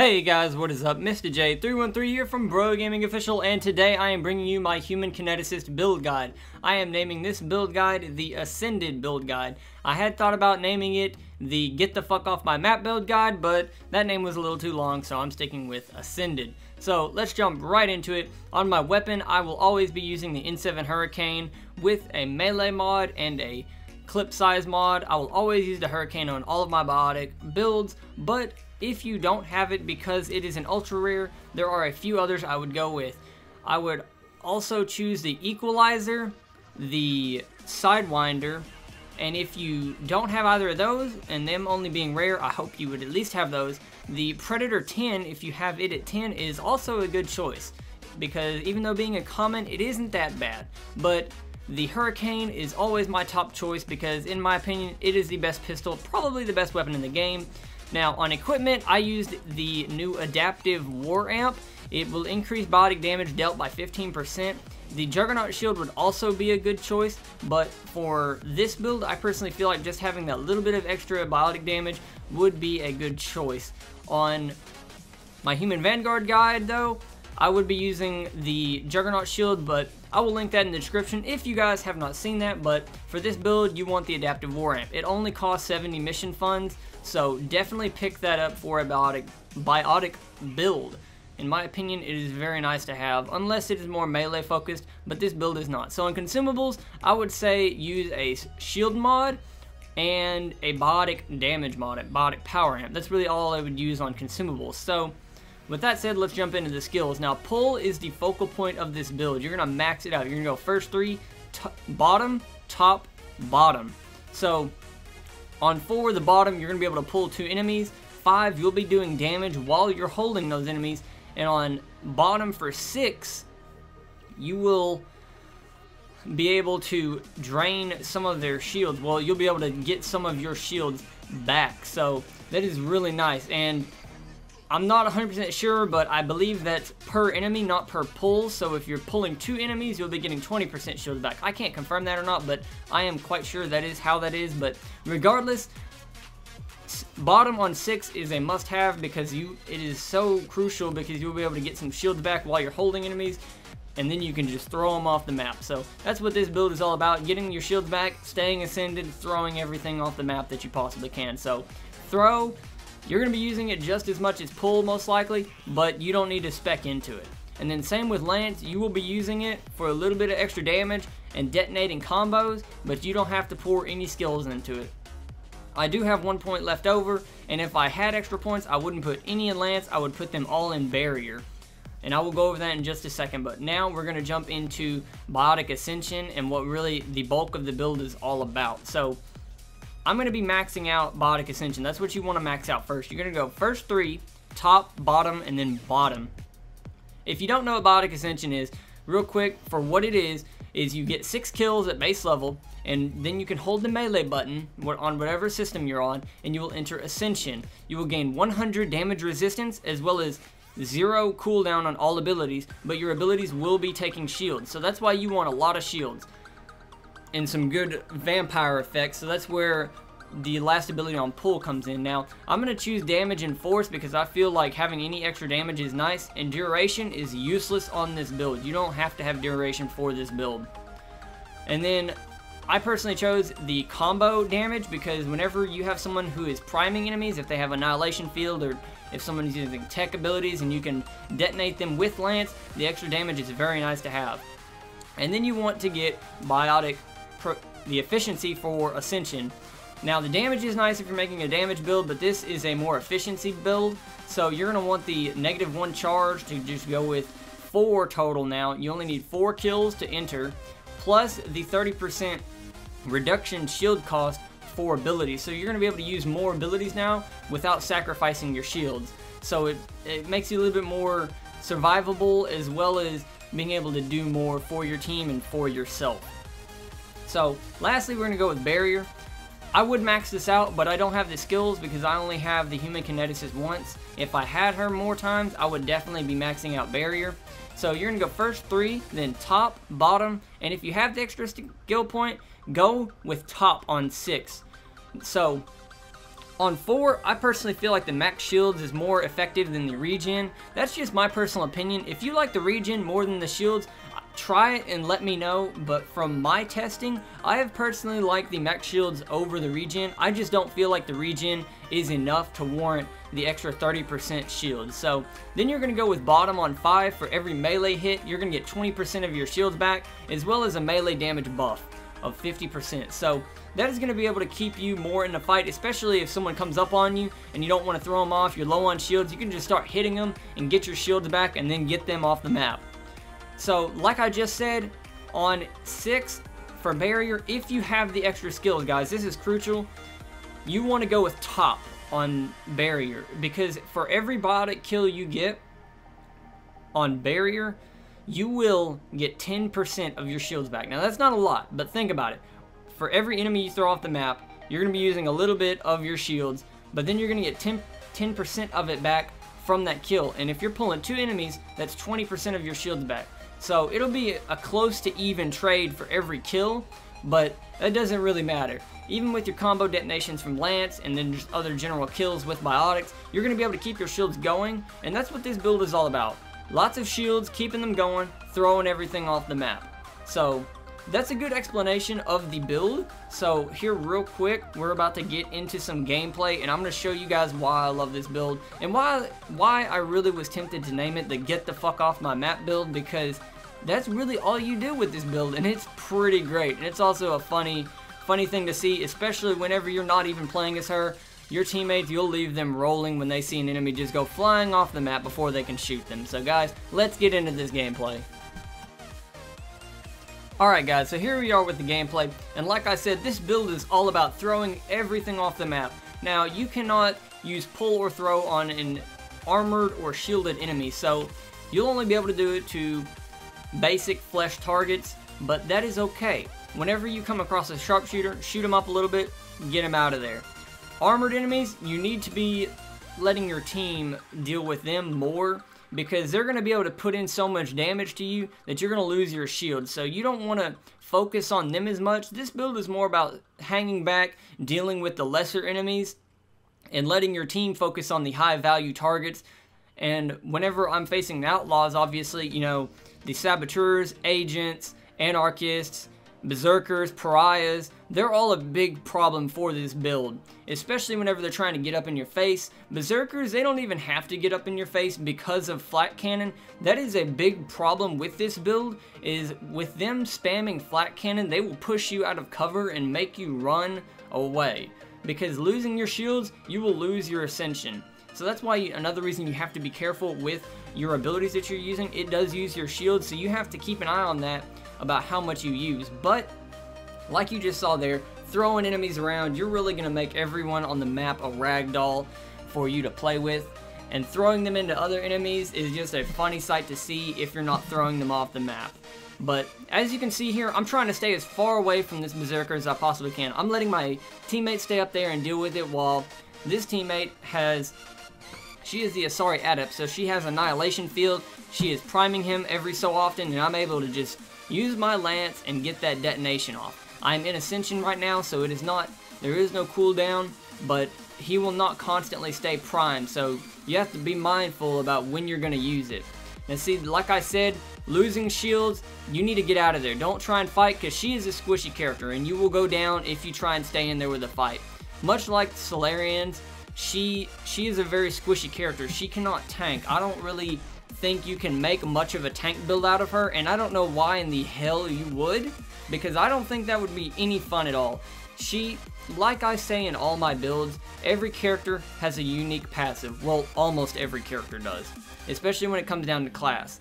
Hey guys, what is up? Mr. J313 here from Bro Gaming Official, and today I am bringing you my Human Kineticist build guide. I am naming this build guide the Ascended build guide. I had thought about naming it the Get the Fuck Off My Map build guide, but that name was a little too long, so I'm sticking with Ascended. So let's jump right into it. On my weapon, I will always be using the N7 Hurricane with a melee mod and a clip size mod. I will always use the Hurricane on all of my biotic builds, but if you don't have it because it is an ultra rare, there are a few others I would go with. I would also choose the Equalizer, the Sidewinder, and if you don't have either of those, and them only being rare, I hope you would at least have those. The Predator 10, if you have it at 10, is also a good choice. Because even though being a common, it isn't that bad. But the Hurricane is always my top choice because, in my opinion, it is the best pistol, probably the best weapon in the game. Now, on equipment, I used the new Adaptive War Amp. It will increase biotic damage dealt by 15%. The Juggernaut Shield would also be a good choice, but for this build, I personally feel like just having that little bit of extra biotic damage would be a good choice. On my Human Vanguard guide, though, I would be using the Juggernaut Shield, but I will link that in the description if you guys have not seen that, but for this build, you want the Adaptive War Amp. It only costs 70 mission funds, so definitely pick that up for a biotic, biotic build. In my opinion, it is very nice to have, unless it is more melee focused, but this build is not. So in consumables, I would say use a shield mod and a biotic damage mod, a biotic power amp. That's really all I would use on consumables. So with that said, let's jump into the skills. Now, pull is the focal point of this build. You're going to max it out. You're to go first three, bottom, top, bottom. So on four, the bottom, you're going to be able to pull two enemies. Five, you'll be doing damage while you're holding those enemies. And on bottom for six, you will be able to drain some of their shields. Well, you'll be able to get some of your shields back. So that is really nice. And I'm not 100% sure, but I believe that's per enemy, not per pull. So if you're pulling two enemies, you'll be getting 20% shield back. I can't confirm that or not, but I am quite sure that is how that is. But regardless, bottom on six is a must-have because you it is so crucial because you'll be able to get some shields back while you're holding enemies and then you can just throw them off the map. So that's what this build is all about, getting your shields back, staying ascended, throwing everything off the map that you possibly can. So throw, you're going to be using it just as much as pull most likely, but you don't need to spec into it. And then same with Lance, you will be using it for a little bit of extra damage and detonating combos, but you don't have to pour any skills into it. I do have one point left over, and if I had extra points, I wouldn't put any in Lance, I would put them all in Barrier. And I will go over that in just a second, but now we're going to jump into Biotic Ascension and what really the bulk of the build is all about. So, I'm going to be maxing out Biotic Ascension. That's what you want to max out first. You're going to go first three, top, bottom, and then bottom. If you don't know what Biotic Ascension is, real quick, for what it is, is you get six kills at base level, and then you can hold the melee button on whatever system you're on, and you will enter Ascension. You will gain 100 damage resistance, as well as zero cooldown on all abilities, but your abilities will be taking shields. So that's why you want a lot of shields and some good vampire effects. So that's where the last ability on pull comes in. Now, I'm going to choose damage and force because I feel like having any extra damage is nice, and duration is useless on this build. You don't have to have duration for this build. And then, I personally chose the combo damage because whenever you have someone who is priming enemies, if they have Annihilation Field or if someone is using tech abilities and you can detonate them with Lance, the extra damage is very nice to have. And then you want to get Biotic the efficiency for Ascension. Now the damage is nice if you're making a damage build, but this is a more efficiency build. So you're going to want the negative one charge to just go with four total now. You only need four kills to enter, plus the 30% reduction shield cost for abilities. So you're going to be able to use more abilities now without sacrificing your shields. So it, it makes you a little bit more survivable as well as being able to do more for your team and for yourself. So, lastly, we're going to go with Barrier. I would max this out, but I don't have the skills because I only have the Human Kineticist once. If I had her more times, I would definitely be maxing out Barrier. So you're going to go first three, then top, bottom, and if you have the extra skill point, go with top on six. So On 4, I personally feel like the max shields is more effective than the regen. That's just my personal opinion. If you like the regen more than the shields, try it and let me know, but from my testing, I have personally liked the max shields over the regen. I just don't feel like the regen is enough to warrant the extra 30% shield. So then you're going to go with bottom on 5 for every melee hit. You're going to get 20% of your shields back as well as a melee damage buff of 50%. So that is going to be able to keep you more in the fight, especially if someone comes up on you and you don't want to throw them off, you're low on shields, you can just start hitting them and get your shields back and then get them off the map. So like I just said, on 6 for barrier, if you have the extra skills, guys, this is crucial, you want to go with top on barrier because for every biotic kill you get on barrier, you will get 10% of your shields back. Now that's not a lot, but think about it. For every enemy you throw off the map, you're going to be using a little bit of your shields, but then you're going to get 10 10% of it back from that kill. And if you're pulling two enemies, that's 20% of your shields back. So it'll be a close to even trade for every kill, but that doesn't really matter. Even with your combo detonations from Lance and then just other general kills with biotics, you're going to be able to keep your shields going, and that's what this build is all about. Lots of shields, keeping them going, throwing everything off the map. So that's a good explanation of the build. So here real quick, we're about to get into some gameplay and I'm going to show you guys why I love this build and why why I really was tempted to name it the get the fuck off my map build because that's really all you do with this build and it's pretty great and it's also a funny funny thing to see especially whenever you're not even playing as her your teammates, you'll leave them rolling when they see an enemy just go flying off the map before they can shoot them. So guys, let's get into this gameplay. Alright guys, so here we are with the gameplay, and like I said, this build is all about throwing everything off the map. Now, you cannot use pull or throw on an armored or shielded enemy, so you'll only be able to do it to basic flesh targets, but that is okay. Whenever you come across a sharpshooter, shoot him up a little bit, get him out of there. Armored enemies, you need to be letting your team deal with them more because they're going to be able to put in so much damage to you that you're going to lose your shield. So you don't want to focus on them as much. This build is more about hanging back, dealing with the lesser enemies, and letting your team focus on the high value targets. And whenever I'm facing the outlaws, obviously, you know, the saboteurs, agents, anarchists, berserkers, pariahs, they're all a big problem for this build, especially whenever they're trying to get up in your face. Berserkers, they don't even have to get up in your face because of Flak Cannon. That is a big problem with this build, is with them spamming Flak Cannon, they will push you out of cover and make you run away. Because losing your shields, you will lose your ascension. So that's why you, another reason you have to be careful with your abilities that you're using. It does use your shield, so you have to keep an eye on that about how much you use. But, like you just saw there, throwing enemies around, you're really going to make everyone on the map a ragdoll for you to play with. And throwing them into other enemies is just a funny sight to see if you're not throwing them off the map. But as you can see here, I'm trying to stay as far away from this Berserker as I possibly can. I'm letting my teammates stay up there and deal with it while this teammate has... She is the Asari Adept, so she has Annihilation Field. She is priming him every so often, and I'm able to just use my lance and get that detonation off. I'm in Ascension right now, so it is not, there is no cooldown, but he will not constantly stay primed, so you have to be mindful about when you're going to use it. Now see, like I said, losing shields, you need to get out of there. Don't try and fight, because she is a squishy character, and you will go down if you try and stay in there with a fight. Much like Salarians, she she is a very squishy character. She cannot tank. I don't really think you can make much of a tank build out of her, and I don't know why in the hell you would, because I don't think that would be any fun at all. She, like I say in all my builds, every character has a unique passive. Well, almost every character does, especially when it comes down to class.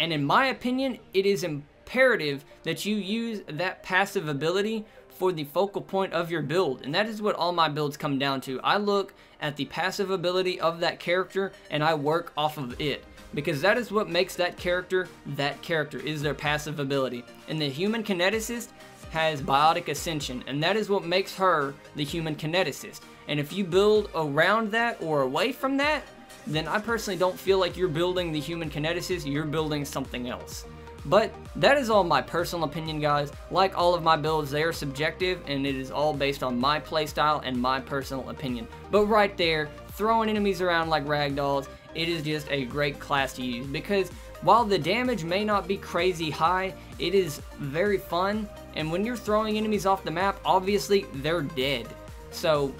And in my opinion, it is imperative that you use that passive ability for the focal point of your build. And that is what all my builds come down to. I look at the passive ability of that character and I work off of it because that is what makes that character that character is their passive ability. And the human kineticist has biotic ascension and that is what makes her the human kineticist. And if you build around that or away from that, then I personally don't feel like you're building the human kineticist, you're building something else. But that is all my personal opinion, guys. Like all of my builds, they are subjective, and it is all based on my playstyle and my personal opinion. But right there, throwing enemies around like ragdolls, it is just a great class to use because while the damage may not be crazy high, it is very fun, and when you're throwing enemies off the map, obviously they're dead. So,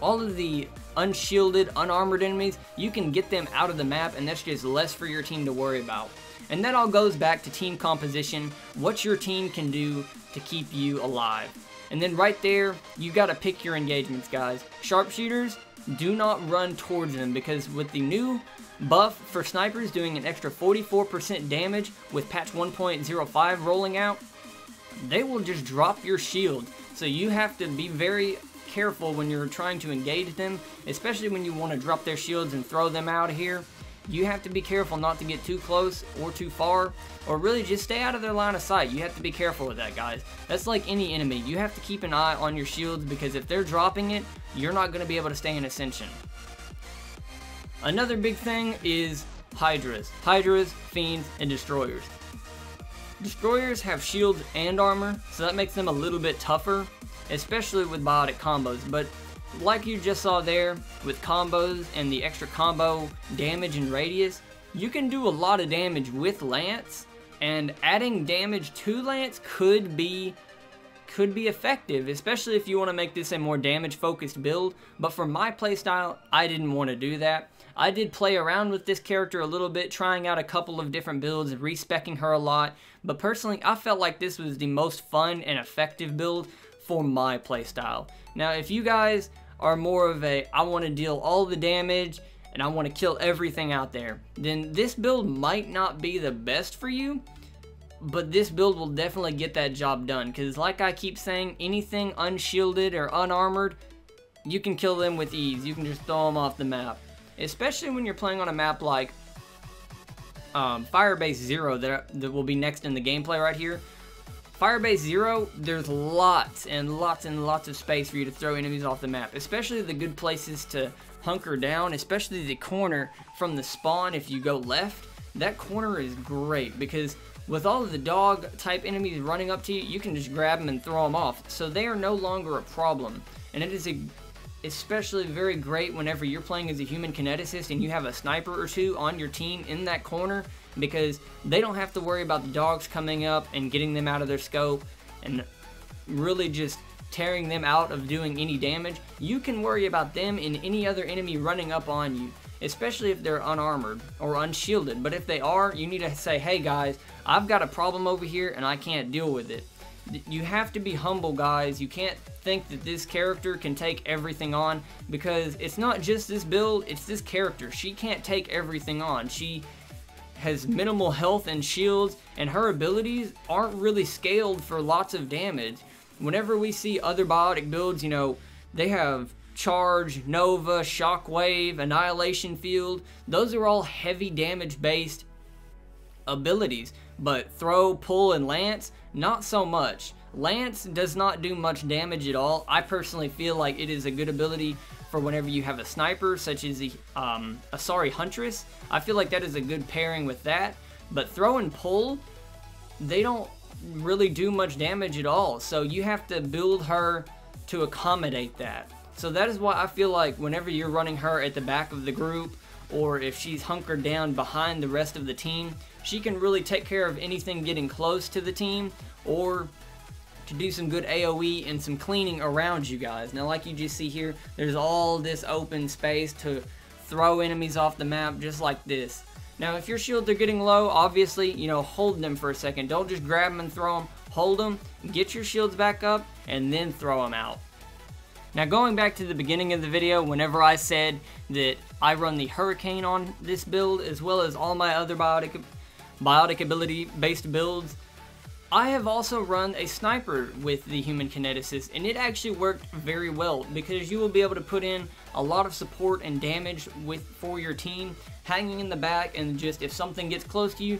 all of the unshielded, unarmored enemies, you can get them out of the map, and that's just less for your team to worry about. And that all goes back to team composition, what your team can do to keep you alive. And then right there, you gotta pick your engagements, guys. Sharpshooters, do not run towards them because with the new buff for snipers doing an extra 44% damage with patch 1.05 rolling out, they will just drop your shield. So you have to be very careful when you're trying to engage them, especially when you want to drop their shields and throw them out here. You have to be careful not to get too close or too far, or really just stay out of their line of sight. You have to be careful with that, guys. That's like any enemy. You have to keep an eye on your shields because if they're dropping it, you're not going to be able to stay in Ascension. Another big thing is Hydras. Hydras, Fiends, and Destroyers. Destroyers have shields and armor, so that makes them a little bit tougher, especially with biotic combos, but like you just saw there, with combos and the extra combo damage and radius, you can do a lot of damage with Lance, and adding damage to Lance could be could be effective, especially if you want to make this a more damage focused build, but for my playstyle, I didn't want to do that. I did play around with this character a little bit, trying out a couple of different builds, respecking her a lot, but personally, I felt like this was the most fun and effective build for my playstyle. Now, if you guys are more of a, I want to deal all the damage, and I want to kill everything out there, then this build might not be the best for you, but this build will definitely get that job done, because like I keep saying, anything unshielded or unarmored, you can kill them with ease. You can just throw them off the map especially when you're playing on a map like um, Firebase Zero that, that will be next in the gameplay right here. Firebase Zero, there's lots and lots and lots of space for you to throw enemies off the map, especially the good places to hunker down, especially the corner from the spawn if you go left. That corner is great because with all of the dog type enemies running up to you, you can just grab them and throw them off. So they are no longer a problem. And it is a especially very great whenever you're playing as a human kineticist and you have a sniper or two on your team in that corner because they don't have to worry about the dogs coming up and getting them out of their scope and really just tearing them out of doing any damage. You can worry about them and any other enemy running up on you, especially if they're unarmored or unshielded. But if they are, you need to say, hey guys, I've got a problem over here and I can't deal with it. You have to be humble, guys. You can't think that this character can take everything on because it's not just this build, it's this character. She can't take everything on. She has minimal health and shields, and her abilities aren't really scaled for lots of damage. Whenever we see other biotic builds, you know, they have Charge, Nova, Shockwave, Annihilation Field. Those are all heavy damage based abilities. But Throw, Pull, and Lance, not so much. Lance does not do much damage at all. I personally feel like it is a good ability for whenever you have a sniper, such as the um, Asari Huntress. I feel like that is a good pairing with that. But throw and pull, they don't really do much damage at all. So you have to build her to accommodate that. So that is why I feel like whenever you're running her at the back of the group, or if she's hunkered down behind the rest of the team, she can really take care of anything getting close to the team, or to do some good AoE and some cleaning around you guys. Now, like you just see here, there's all this open space to throw enemies off the map just like this. Now, if your shields are getting low, obviously, you know, hold them for a second. Don't just grab them and throw them. Hold them, get your shields back up, and then throw them out. Now, going back to the beginning of the video, whenever I said that I run the Hurricane on this build, as well as all my other biotic, biotic ability-based builds, I have also run a sniper with the human kineticist and it actually worked very well because you will be able to put in a lot of support and damage with for your team hanging in the back and just if something gets close to you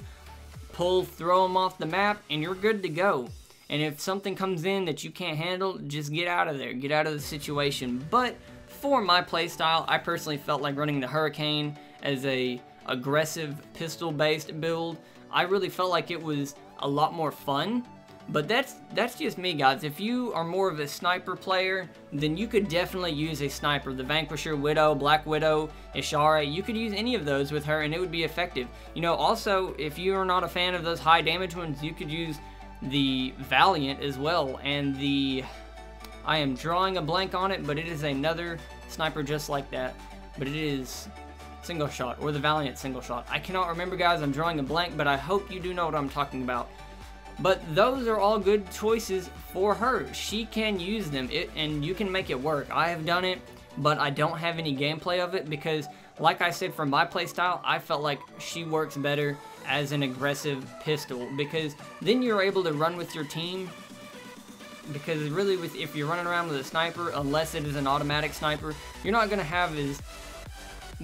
pull throw them off the map and you're good to go. And if something comes in that you can't handle just get out of there get out of the situation. But for my playstyle I personally felt like running the hurricane as a aggressive pistol based build I really felt like it was a lot more fun. But that's that's just me, guys. If you are more of a sniper player, then you could definitely use a sniper. The Vanquisher, Widow, Black Widow, Ishara, you could use any of those with her and it would be effective. You know, also, if you are not a fan of those high damage ones, you could use the Valiant as well. And the... I am drawing a blank on it, but it is another sniper just like that. But it is single shot, or the Valiant single shot. I cannot remember, guys. I'm drawing a blank, but I hope you do know what I'm talking about. But those are all good choices for her. She can use them, it, and you can make it work. I have done it, but I don't have any gameplay of it because, like I said, from my playstyle, I felt like she works better as an aggressive pistol because then you're able to run with your team because really with if you're running around with a sniper unless it is an automatic sniper you're not going to have as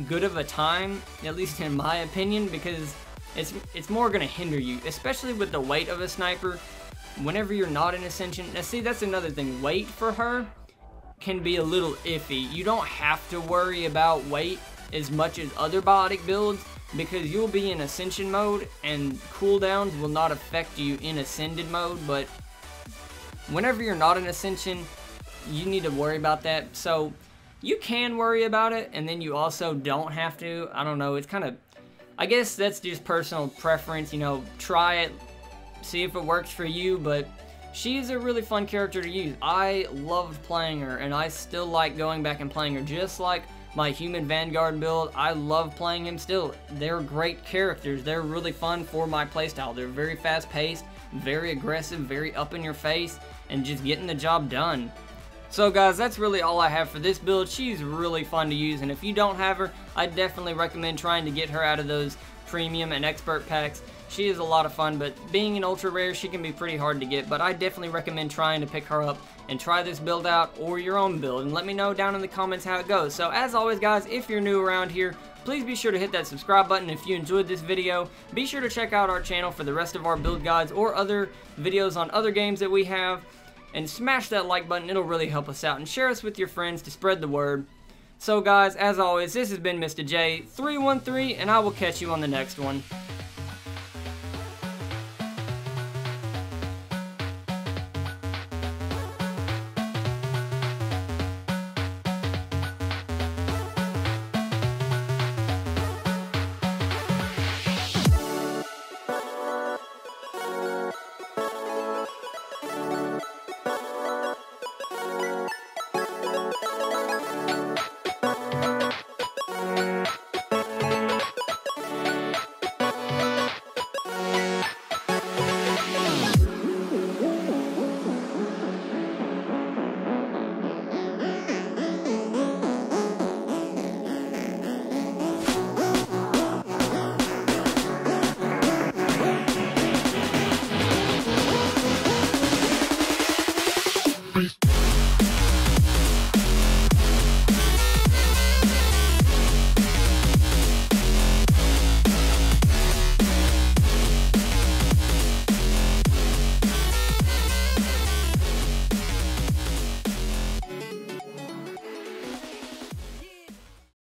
good of a time at least in my opinion because it's, it's more going to hinder you, especially with the weight of a sniper. Whenever you're not in Ascension, now see, that's another thing. Weight for her can be a little iffy. You don't have to worry about weight as much as other biotic builds because you'll be in Ascension mode and cooldowns will not affect you in Ascended mode, but whenever you're not in Ascension, you need to worry about that. So you can worry about it, and then you also don't have to. I don't know, it's kind of I guess that's just personal preference, you know, try it, see if it works for you, but she's a really fun character to use. I loved playing her, and I still like going back and playing her, just like my Human Vanguard build. I love playing him still. They're great characters. They're really fun for my playstyle. They're very fast-paced, very aggressive, very up in your face, and just getting the job done. So guys, that's really all I have for this build. She's really fun to use, and if you don't have her, I definitely recommend trying to get her out of those premium and expert packs. She is a lot of fun, but being an ultra rare, she can be pretty hard to get, but I definitely recommend trying to pick her up and try this build out or your own build, and let me know down in the comments how it goes. So as always guys, if you're new around here, please be sure to hit that subscribe button if you enjoyed this video. Be sure to check out our channel for the rest of our build guides or other videos on other games that we have and smash that like button. It'll really help us out. And share us with your friends to spread the word. So guys, as always, this has been Mr. J313, and I will catch you on the next one.